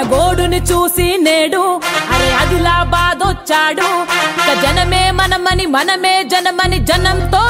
గోడుని చూసి నేడు అరే అదిలాబాద్ వచ్చాడు ఇక జనమే మనమని మనమే జనమని జనంతో